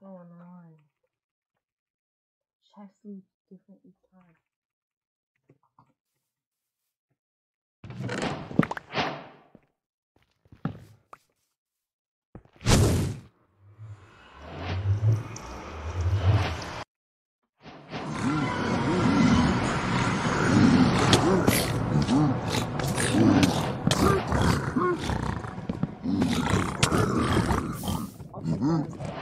going on? Should I sleep different each time? Mm-hmm.